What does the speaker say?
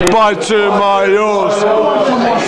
Biting my ears.